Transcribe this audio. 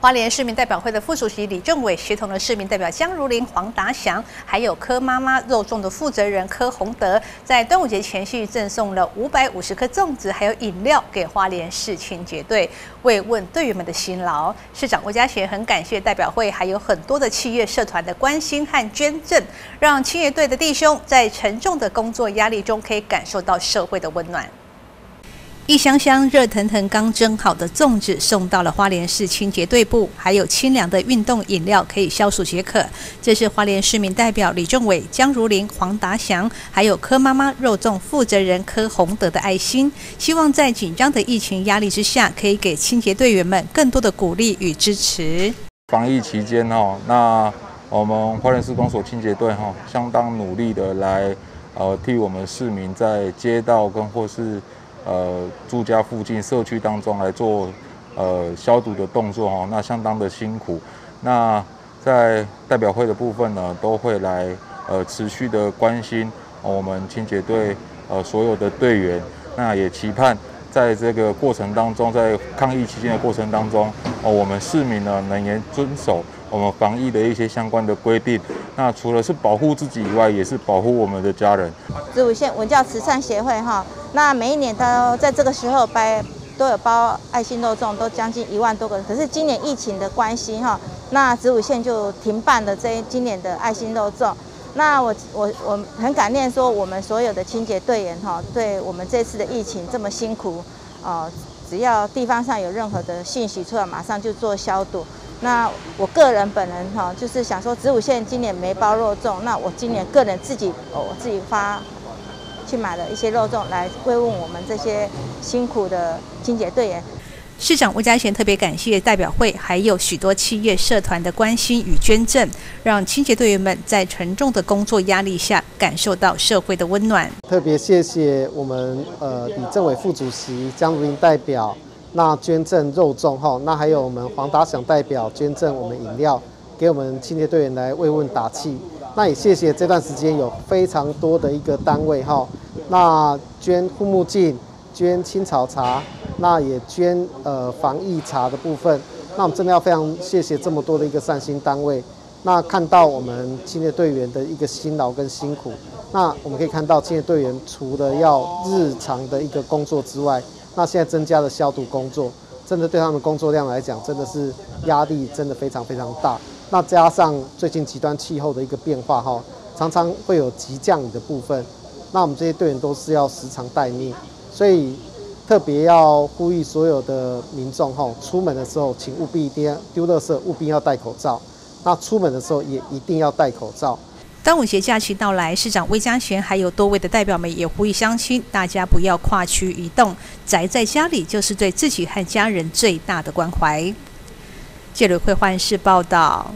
花莲市民代表会的副主席李政伟，协同了市民代表江如林、黄达祥，还有柯妈妈肉粽的负责人柯洪德，在端午节前夕赠送了五百五十颗粽子，还有饮料给花莲市清洁队，慰问队员们的辛劳。市长魏家贤很感谢代表会，还有很多的企业社团的关心和捐赠，让清洁队的弟兄在沉重的工作压力中，可以感受到社会的温暖。一箱箱热腾腾、刚蒸好的粽子送到了花莲市清洁队部，还有清凉的运动饮料可以消暑解渴。这是花莲市民代表李政伟、江如林、黄达祥，还有柯妈妈肉粽负责人柯洪德的爱心，希望在紧张的疫情压力之下，可以给清洁队员们更多的鼓励与支持。防疫期间哦，那我们花莲市公所清洁队哈，相当努力的来呃替我们市民在街道跟或是。呃，住家附近社区当中来做呃消毒的动作哈，那相当的辛苦。那在代表会的部分呢，都会来呃持续的关心我们清洁队呃所有的队员。那也期盼在这个过程当中，在抗疫期间的过程当中，哦我们市民呢能严遵守我们防疫的一些相关的规定。那除了是保护自己以外，也是保护我们的家人。子午县文教慈善协会哈。那每一年都在这个时候包都有包爱心肉粽，都将近一万多个。可是今年疫情的关系哈，那子午线就停办了这今年的爱心肉粽。那我我我很感念说我们所有的清洁队员哈，对我们这次的疫情这么辛苦哦，只要地方上有任何的信息出来，马上就做消毒。那我个人本人哈，就是想说子午线今年没包肉粽，那我今年个人自己，我自己发。去买了一些肉粽来慰问我们这些辛苦的清洁队员。市长吴家贤特别感谢代表会还有许多企业社团的关心与捐赠，让清洁队员们在沉重的工作压力下感受到社会的温暖。特别谢谢我们呃李政委副主席江如林代表那捐赠肉粽哈，那还有我们黄达祥代表捐赠我们饮料给我们清洁队员来慰问打气。那也谢谢这段时间有非常多的一个单位哈，那捐护目镜、捐青草茶，那也捐呃防疫茶的部分。那我们真的要非常谢谢这么多的一个善心单位。那看到我们清洁队员的一个辛劳跟辛苦，那我们可以看到清洁队员除了要日常的一个工作之外，那现在增加了消毒工作，真的对他们工作量来讲，真的是压力真的非常非常大。那加上最近极端气候的一个变化哈，常常会有急降雨的部分，那我们这些队员都是要时常待命，所以特别要呼吁所有的民众哈，出门的时候请务必一定丢垃圾，务必要戴口罩。那出门的时候也一定要戴口罩。端午节假期到来，市长魏家璇还有多位的代表们也呼吁乡亲，大家不要跨区移动，宅在家里就是对自己和家人最大的关怀。记者会换市报道。